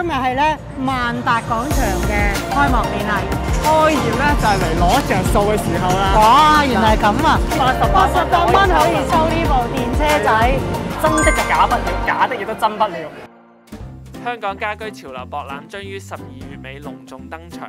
今日係咧萬達廣場嘅開幕典禮。開業咧就係嚟攞着數嘅時候啦。哇，原來係咁啊！八十八十八蚊可以抽呢部電車仔。真的就假不了，假的亦都真不了。香港家居潮流博覽將於十二月尾隆重登場，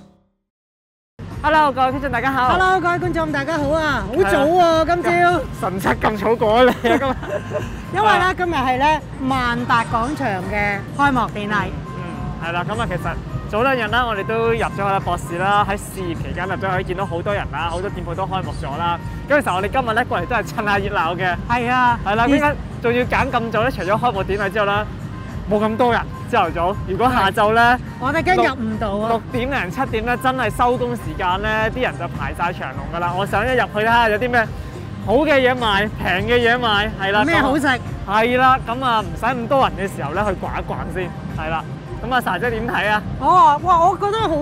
Hello，各位觀眾大家好。Hello，各位觀眾大家好啊！好早喎，今朝。神七咁早過嚟啊！今日。因為咧，今日係咧萬達廣場嘅開幕典禮。嗯，係啦，咁啊，其實早兩日啦，我哋都入咗去啦，博士啦，喺試業期間入咗去，見到好多人啦，好多店鋪都開幕咗啦。咁其實我哋今日咧過嚟都係趁下熱鬧嘅。係啊。係啦，點解仲要揀咁早咧？除咗開幕典禮之後咧，冇咁多人。朝頭早，如果下晝咧，我哋驚入唔到啊！六點零七點咧，真係收工時間咧，啲人就排晒長龍噶啦。我想一入去睇下有啲咩好嘅嘢賣，平嘅嘢賣，係啦。咩好食？係啦，咁啊唔使咁多人嘅時候咧，去逛一逛先，係啦。咁啊，莎姐點睇啊？哦，哇！我覺得好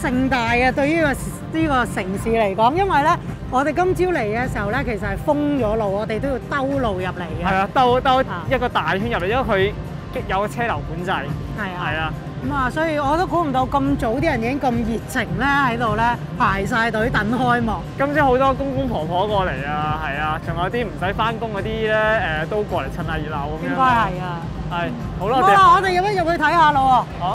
盛大啊，對於個呢個城市嚟講，因為咧，我哋今朝嚟嘅時候咧，其實係封咗路，我哋都要兜路入嚟嘅。係啊，兜兜一個大圈入嚟，因為佢。有個車流管制，係啊，係啊，咁啊，所以我都估唔到咁早啲人已經咁熱情咧喺度咧排晒隊等開幕。今朝好多公公婆婆過嚟啊，係啊，仲有啲唔使翻工嗰啲咧，誒都過嚟趁下熱鬧咁樣。應該係啊，係，好啦，好啦，我哋入一入去睇下咯喎。好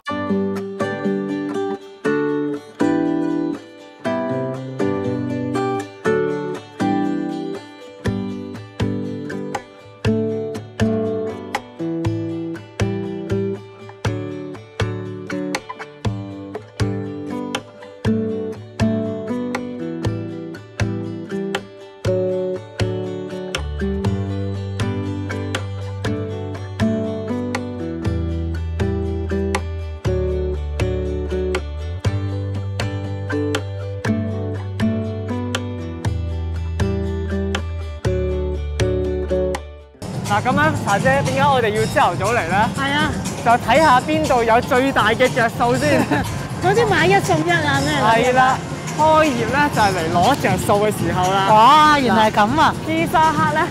嗱咁樣，茶姐點解我哋要朝頭早嚟咧？係啊，就睇下邊度有最大嘅着數先。總之買一送一啊咩？係啦，開業咧就係嚟攞着數嘅時候啦。哇，原來係咁啊！披薩克咧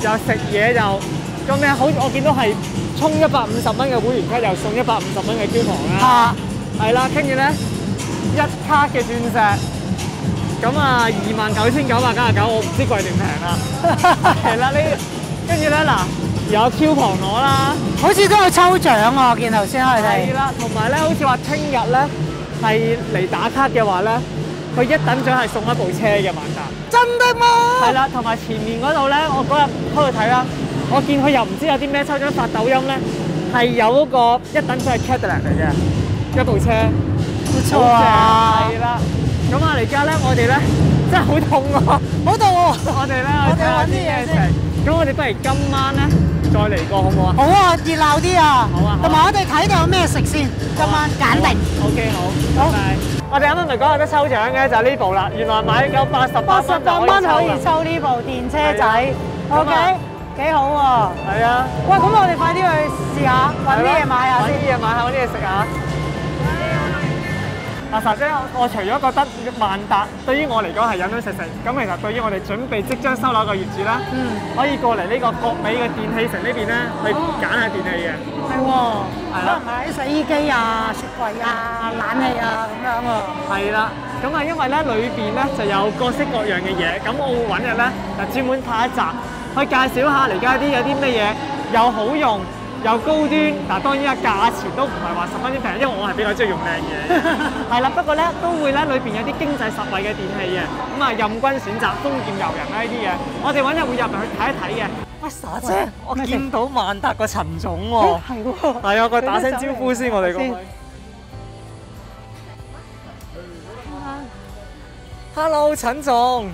又食嘢又咁咩？好，我見到係充一百五十蚊嘅會員卡又送一百五十蚊嘅 coupon 啦。啊，係啦，跟住咧一卡嘅鑽石，咁啊二萬九千九百九十九，我唔知貴定平啦。係啦，呢。跟住咧嗱，有 coupon 攞啦，好似都有抽獎啊！我見頭先開睇。係啦，同埋咧，好似話聽日咧係嚟打卡嘅話咧，佢一等獎係送一部車嘅萬達。真的嗎？係啦，同埋前面嗰度咧，我嗰日開去睇啦，我見佢又唔知有啲咩抽獎發抖音咧，係有嗰個一等獎係 Cadillac 嚟嘅一部車，冇錯啊！係啦，咁啊而家咧，我哋咧真係好痛啊，好痛喎！我哋咧，我哋揾啲嘢食。咁我哋不如今晚咧再嚟過好唔好啊？好啊，熱鬧啲啊！好啊！同埋我哋睇到有咩食先，今晚揀定。OK，好。好。我哋啱啱咪講有得抽獎嘅，就係呢部啦。原來買夠八十八十八蚊可以抽呢部電車仔。OK，幾好喎。係啊。喂，咁我哋快啲去試下，揾啲嘢買下先。揾啲嘢買下，揾啲嘢食下。嗱，莎姐，我除咗覺得萬達對於我嚟講係飲飲食食，咁其實對於我哋準備即將收樓嘅業主咧，嗯，可以過嚟呢個國美嘅電器城呢邊咧，去揀下電器嘅。係喎，可能，買啲洗衣機啊、雪櫃啊、冷氣啊咁樣喎。係啦，咁啊，因為咧裏邊咧就有各式各樣嘅嘢，咁我會揾日咧就專門拍一集去介紹下嚟家啲有啲咩嘢又好用。又高端，嗱當然啊價錢都唔係話十分之平，因為我係比較中意用靚嘢。係啦，不過咧都會咧裏邊有啲經濟實惠嘅電器嘅，咁啊任君選擇，豐儉由人啦呢啲嘢，我哋揾日會入嚟去睇一睇嘅。喂，傻姐，我見到萬達個陳總喎。係喎。係啊，佢打聲招呼先，我哋講。Hello，陳總。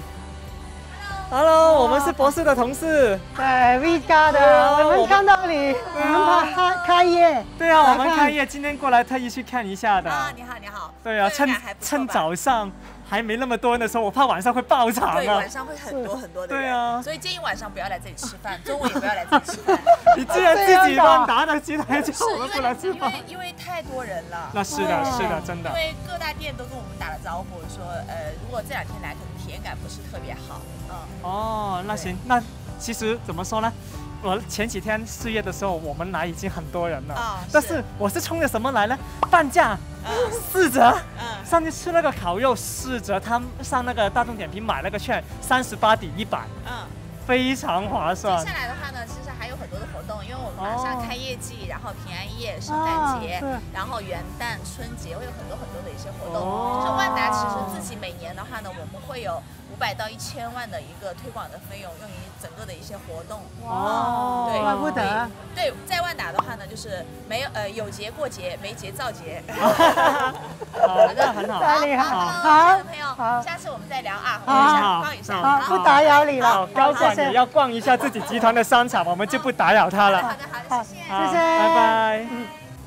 Hello，我们是博士的同事。對，V 家的，我们看到你，我们开开业。对啊，我们开业，今天过来特意去看一下的。啊，你好，你好。对啊，趁趁早上还没那么多人的时候，我怕晚上会爆场对，啊晚。上会很多很多的人，对啊所以建议晚上不要来这里吃饭，中午也不要来这里吃饭，你既然自己乱打的，其他人叫我们不来吃饭。因为因为太多人了。那是的，是的，真的因。为各大店都跟我们打了招呼，说呃，如果这两天来，可能体验感不是特别好。嗯，哦，那行，那其实怎么说呢？我前几天四月的时候，我们来已经很多人了，啊是但是我是冲着什么来呢？半价，嗯四折。嗯，上去吃那个烤肉四折，他们上那个大众点评买那个券，三十八抵一百，嗯。非常划算接下。来的话呢，其实还有很多的活动，因为我们马上哦开业季，然后平安夜、圣诞节啊，然后元旦、春节会有很多很多的一些活动。哦就是万达其实自己每年的话呢，我们会有五百到一千万的一个推广的费用，用于整个的一些活动。哦对，怪不得对，在万达的话呢，就是没有呃有节过节，没节造节。好，的很好。太厉害好好朋友，好下次我们再聊啊，好逛一下，好逛一下，好好，不打扰你，了，高管谢谢也要逛一下自己集团的商场，我们就不打扰他了。好的，好的，謝謝。好謝謝拜拜。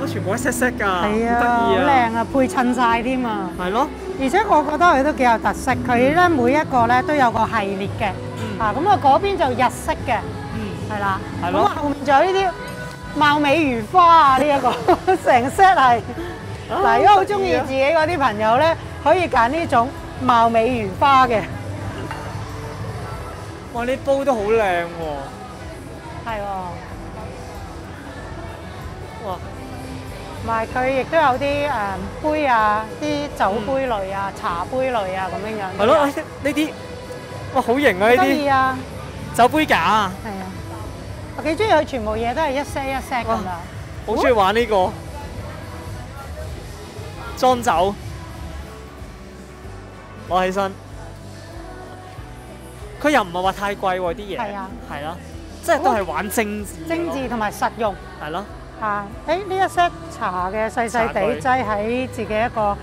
我全部一 set set 㗎，好得係啊，好意啊，靚啊，配襯晒添啊！係咯，而且我覺得佢都幾有特色，佢咧每一個咧都有個系列嘅，啊咁啊嗰邊就日式嘅，嗯，係啦，係咯。咁啊後面仲有呢啲貌美如花啊呢一個，成 set 係。嗱，如果好中意自己嗰啲朋友咧，可以揀呢種貌美如花嘅，哇！呢煲都好靚喎，係喎，埋佢亦都有啲誒杯啊，啲酒杯類啊、茶杯類啊咁樣樣，係咯，呢啲哇好型啊！呢啲。啊！酒杯架啊，係啊，我幾中意佢全部嘢都係一 set 一 set 咁啊！好中意玩呢個。裝酒，攞起身。佢又唔係話太貴喎啲嘢，係啊，係咯，即係都係玩精緻，精緻同埋實用。係咯，啊！誒呢一 set 茶嘅細細地擠喺自己一個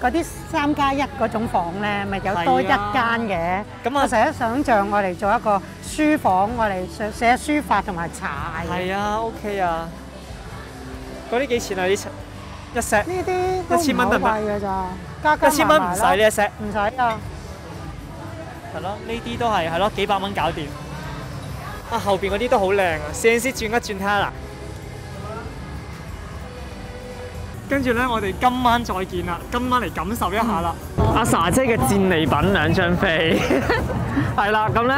嗰啲三加一嗰種房咧，咪有多一間嘅。咁啊我成日想像我嚟做一個書房，我嚟寫寫書法同埋茶藝。係啊，OK 啊。嗰啲幾錢啊？呢層一 set 呢啲一千蚊得唔得加加一千蚊唔使呢一 set，唔使啊！係咯，呢啲都係係咯，幾百蚊搞掂。啊，後邊嗰啲都好靚啊！攝影師轉一轉睇下啦。跟住咧，我哋今晚再見啦，今晚嚟感受一下啦。阿 sa 姐嘅戰利品兩張飛，係啦，咁咧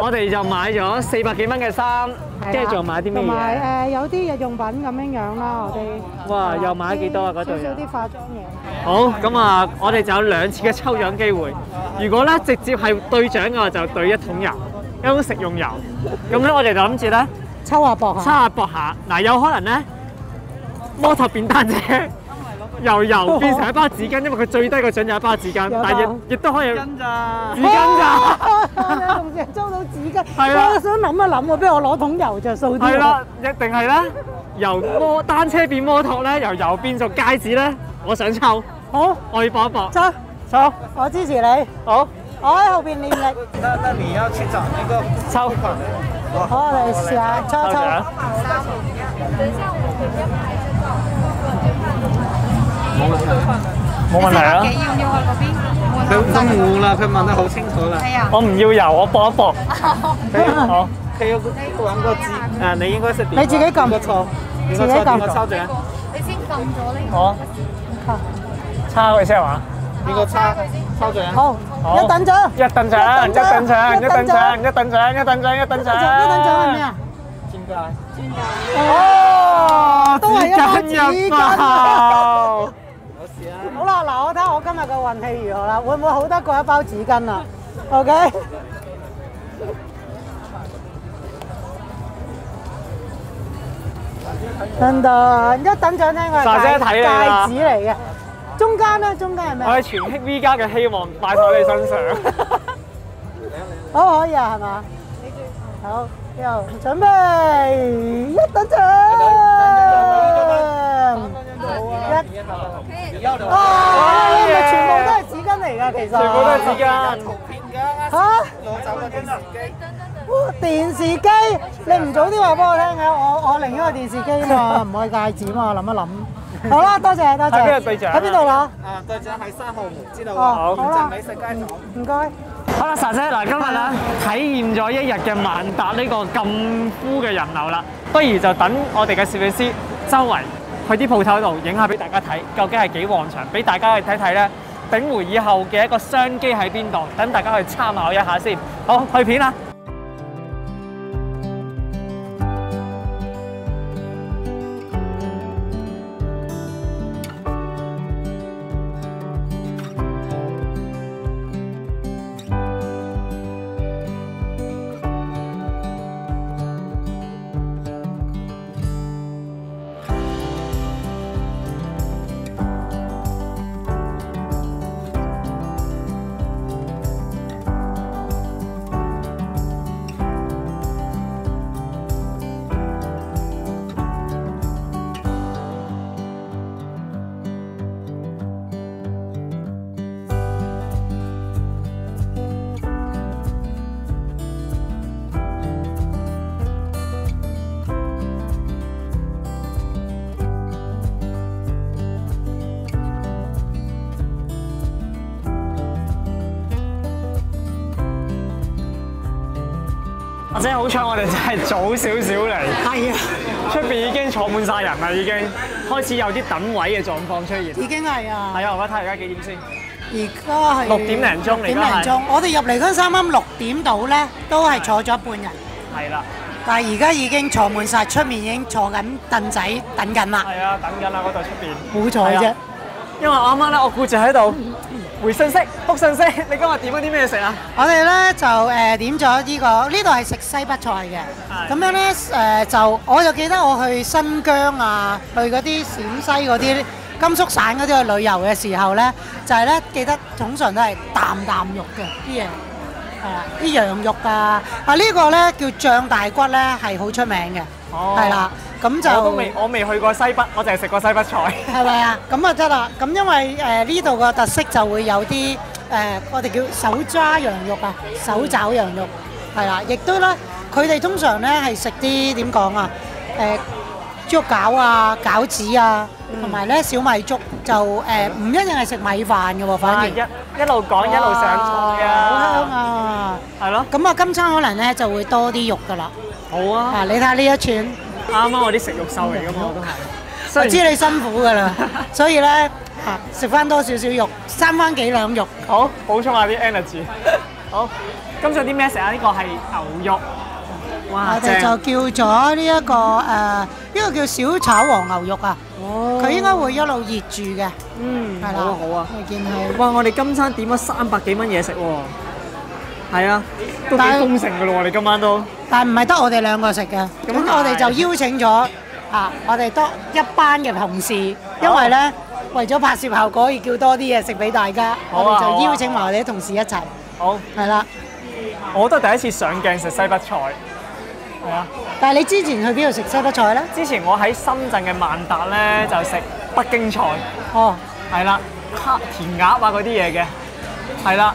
我哋就買咗四百幾蚊嘅衫，跟住仲買啲咩同嘢？埋誒有啲日用品咁樣樣啦，我哋哇又買咗幾多啊嗰度少少啲化妝嘢。好，咁啊，我哋就有兩次嘅抽獎機會。如果咧直接係兑獎嘅話，就兑一桶油，一桶食用油。咁咧，我哋就諗住咧，抽下薄下，抽，下博下。嗱，有可能咧，摩托變單車，由油變成一包紙巾，因為佢最低個獎有一包紙巾，但係亦亦都可以紙巾咋？巾咋。有同事抽到紙巾，係啊我想諗一諗喎，不如我攞桶油就數啲喎。係啦，一定係啦，由摩單車變摩托咧，由油變做戒指咧，我想抽，好，我要搏一搏。抽，抽，我支持你，好，我喺後邊練力。那那你要去找一个抽。好，我哋試下抽抽。冇問題啊！佢都冇啦，佢問得好清楚啦。我唔要油，我搏一搏。好，佢有揾個字，誒，你應該識點？你自己撳邊個錯？邊個錯？自己撳邊個抄獎？我叉佢先係嘛？邊個抄抄獎？好，好一等獎，一等獎，一等獎，一等獎，一等獎，一等獎，一等獎。一等獎，一等獎係咩啊？點解？哦，都係一包紙巾一包。有事啊！睇下我今日嘅運氣如何啦，會唔會好得過一包紙巾啊？OK。等等，一等獎聽佢莎姐係睇你啦戒指嚟嘅，中間咧，中間係咩我？哋全益 V 家嘅希望擺喺你身上。好可以啊，係嘛？好，又準備一等獎，全部都係紙巾嚟㗎，其實全部都係紙巾。嚇！哇電視機，你唔早啲話俾我聽嘅，我我另一個電視機嘛，唔可以戒指嘛，我諗一諗。好啦，多謝多謝。喺邊度啊喺邊度攞？啊，對獎喺三號門，知道哦啊？好啦就美食街場。唔該。好啦，莎姐嗱，今日咧體驗咗一日嘅萬達呢個咁枯嘅人流啦，不如就等我哋嘅攝影師周圍去啲鋪頭度影下俾大家睇，究竟係幾旺場，俾大家去睇睇咧。鼎回以後嘅一個商機喺邊度，等大家去參考一下先。好，去片啦！或者好彩我哋真係早少少嚟，係啊，出邊已經坐滿晒人啦，已經開始有啲等位嘅狀況出現。已經係啊。係啊，我睇而家幾點先？而家係六點零鐘嚟六點零鐘，我哋入嚟嗰陣啱啱六點到咧，都係坐咗一半人，係啦，但係而家已經坐滿晒，出面已經坐緊凳仔等緊啦。係啊，等緊啦嗰度出邊。好彩啫！因為我啱啱咧，我顧住喺度回信息、覆信息。你今日點咗啲咩食啊？我哋咧就誒點咗呢個，呢度係食西北菜嘅。咁樣咧誒就，我就記得我去新疆啊，去嗰啲陝西嗰啲甘肅省嗰啲去旅遊嘅時候咧，就係咧記得通常都係啖啖肉嘅啲嘢。係啊，啲羊肉啊，啊呢個咧叫醬大骨咧係好出名嘅，哦係啦，咁就我都未，我未去過西北，我淨係食過西北菜。係咪啊？咁啊得啦。咁因為誒呢度個特色就會有啲誒、我哋叫手抓羊肉啊，手爪羊肉係啦，亦都咧佢哋通常咧係食啲點講啊誒豬肉餃啊、餃子啊，同埋咧小米粥就誒唔、一定係食米飯嘅喎，反而哇一一路講一路上菜啊！好香！啊！係咯，咁啊，今餐可能咧就會多啲肉噶啦。好啊！啊，你睇下呢一串。啱啱我啲食肉獸嚟㗎嘛，我都係。我知你辛苦㗎啦，所以咧啊食翻多少少肉，三翻幾兩肉。好，補充下啲 energy。好，今次有啲咩食啊？呢個係牛肉。哇我哋就叫咗呢一個誒，呢個叫小炒黃牛肉啊。哦佢應該會一路熱住嘅，嗯，係啦。好啊好啊。你見佢哇！我哋今餐點咗三百幾蚊嘢食喎。係啊，都幾豐盛嘅咯喎！你今晚都。但係唔係得我哋兩個食嘅，咁我哋就邀請咗啊，我哋多一班嘅同事，因為咧為咗拍攝效果，要叫多啲嘢食俾大家，我哋就邀請埋我哋啲同事一齊，好，係啦。我都係第一次上鏡食西北菜。係啊，但係你之前去邊度食西北菜咧？之前我喺深圳嘅萬達咧就食北京菜，哦，係啦，黑填鴨啊嗰啲嘢嘅，係啦。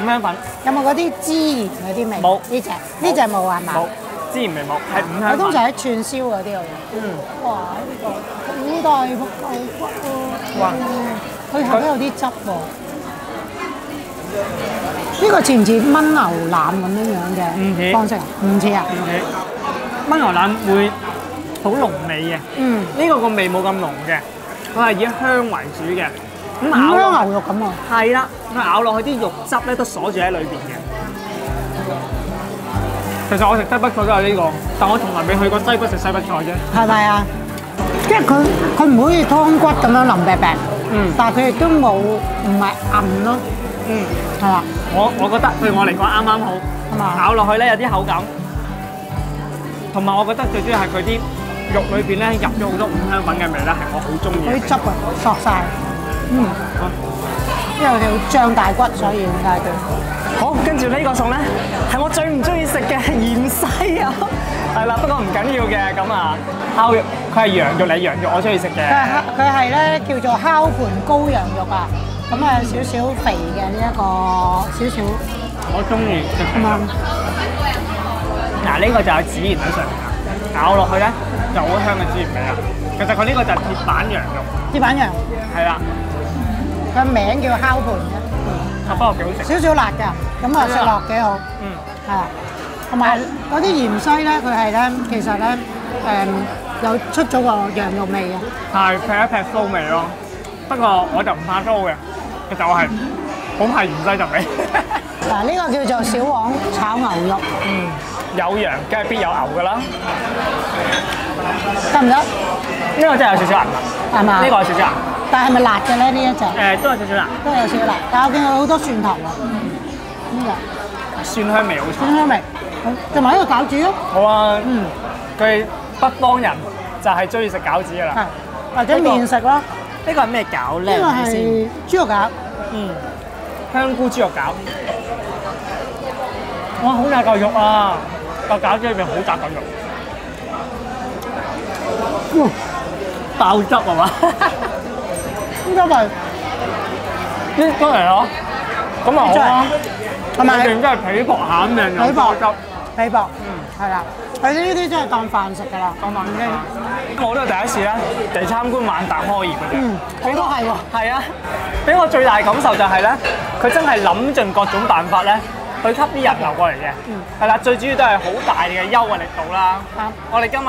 五香粉有冇嗰啲孜然嗰啲味？冇呢只呢只冇係嘛？冇，孜然味冇，係五香粉。我通常喺串燒嗰啲度。嗯，哇！呢個好大個牛骨喎。哇佢後邊有啲汁喎。呢個似唔似炆牛腩咁樣樣唔似嘅方式啊？唔似啊？炆牛腩會好濃味嘅，嗯，呢個個味冇咁濃嘅，佢係以香為主嘅。咁咬落香牛肉咁啊。係啦，佢咬落去啲肉汁咧都鎖住喺裏邊嘅。其實我食西北菜都有呢、個，但我從來未去過西北食西北菜啫。係咪啊？即係佢佢唔好似湯骨咁樣淋白白，嗯但係佢亦都冇唔係韌咯，嗯，係啦，我我覺得對我嚟講啱啱好，係嘛？咬落去咧有啲口感，同埋我覺得最主要係佢啲肉裏邊咧入咗好多五香粉嘅味咧，係我好中意啲汁啊，索晒，嗯，因為佢哋醬大骨，所以點解佢？好，跟住呢個餸咧係我最唔中意食嘅 芫茜啊，係啦，不過唔緊要嘅，咁啊烤肉佢係羊肉嚟，羊肉我中意食嘅。佢係佢係咧叫做烤盤羔羊肉啊，咁啊少少肥嘅呢一個少少。我中意食咁樣，嗱，呢個就係孜然喺上面。啦，咬落去咧就好香嘅孜然味啦。其實佢呢個就係鐵板羊肉，鐵板羊，係啦，佢名叫烤盤嘅，啊不過幾好食。少少辣㗎，咁啊食落幾好。嗯，係啊，同埋嗰啲芫茜咧，佢係咧，其實咧誒、有出咗個羊肉味嘅，係劈一劈酥味咯。不過我就唔怕酥嘅，其實我係好怕芫茜就味。嗱呢個叫做小黃炒牛肉，嗯，有羊梗係必有牛㗎啦。得唔得？呢個真係有少少銀啦，係嘛？呢個有少少銀。但係咪辣嘅咧？呢一隻誒都有少少辣，都有少少辣，但係我見到好多蒜頭喎。呢個蒜香味好重。蒜香味，好同埋呢個餃子咯，好啊，嗯，佢北方人就係中意食餃子噶啦。係或者面食啦。呢個係咩餃咧？呢個係豬肉餃，嗯，香菇豬肉餃。哇，好大嚿肉啊！個餃子裏邊好大嚿肉。哇！爆汁係嘛？應該係呢都嚟咯。咁啊好啊，係咪真係皮薄餡命皮薄汁。皮薄？嗯係啦，佢呢啲真係當飯食㗎啦。當晚已經咁我都係第一次咧嚟參觀萬達開業嘅啫。嗯，我都係喎。係啊，俾我最大感受就係咧，佢真係諗盡各種辦法咧，去吸啲人流過嚟嘅。嗯係啦、最主要都係好大嘅優惠力度啦。啱我哋今日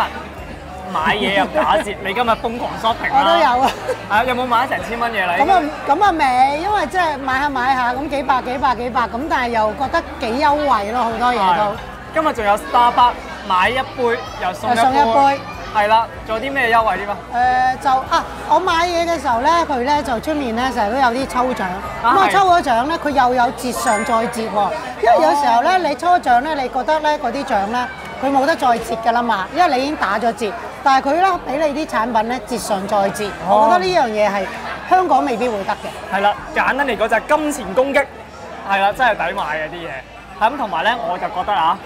買嘢又打折，你今日瘋狂 shopping 啦我都有啊。有冇買咗成千蚊嘢啦？咁啊咁啊未，因為即係買下買下咁幾百幾百幾百咁，但係又覺得幾優惠咯，好多嘢都。今日仲有 Starbucks 買一杯又送一又送一杯係啦，仲有啲咩優惠啲啊？誒、就啊，我買嘢嘅時候咧，佢咧就出面咧成日都有啲抽獎，咁我係抽咗獎咧，佢又有折上再折喎。因為有時候咧，你抽獎咧，你覺得咧嗰啲獎咧，佢冇得再折㗎啦嘛，因為你已經打咗折，但係佢咧俾你啲產品咧折上再折，我覺得呢樣嘢係香港未必會得嘅。係啦，簡單嚟講就係金錢攻擊，係啦，真係抵買嘅啲嘢。係咁同埋咧，我就覺得啊，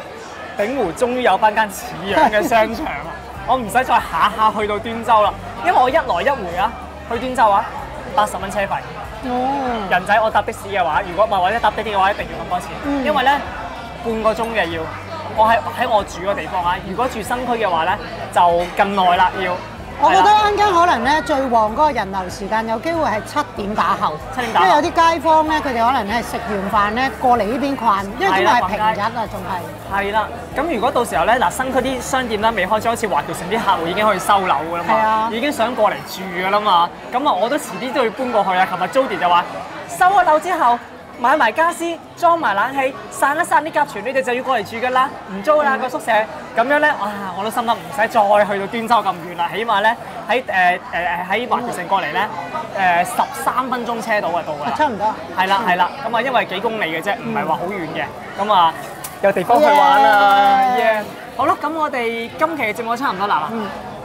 鼎湖終於有翻間似樣嘅商場啦，我唔使再下下去到端州啦，因為我一來一回啊，去端州啊，八十蚊車費。哦，人仔我搭的士嘅話，如果唔係或者搭的士嘅話，一定要咁多錢，嗯因為咧半個鐘嘅要。我喺喺我住嘅地方啊，如果住新區嘅話咧，就更耐啦要。我覺得啱間可能咧最旺嗰個人流時間有機會係七點打後，七點打後。因為有啲街坊咧，佢哋可能係食完飯咧過嚟呢邊逛，因為今日係平日啊，仲係。係啦，咁如果到時候咧，嗱新區啲商店咧未開始，好似華僑城啲客戶已經可以收樓噶啦嘛，已經想過嚟住噶啦嘛，咁啊我都遲啲都要搬過去啊。琴日 Jody 就話收咗樓之後買埋家私，裝埋冷氣，散一散啲甲醛，你哋就要過嚟住噶啦，唔租啦個宿舍。咁樣咧，哇！我都心諗唔使再去到端州咁遠啦，起碼咧喺誒誒喺華僑城過嚟咧誒十三分鐘車到就到啦。差唔多。係啦係啦，咁啊因為幾公里嘅啫，唔係話好遠嘅，咁啊有地方去玩啊耶！好啦，咁我哋今期嘅節目差唔多啦。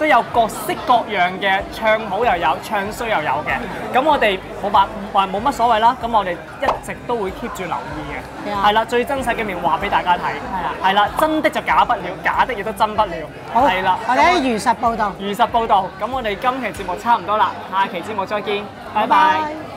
都有各式各樣嘅唱好又有，唱衰又有嘅。咁我哋冇辦話冇乜所謂啦，咁我哋一直都會 keep 住留意嘅。係啦，最真實嘅面話俾大家睇。係啦真的就假不了，假的亦都真不了。好，係啦，我哋喺如實報導。如實報導。咁我哋今期節目差唔多啦，下期節目再見，拜拜。拜拜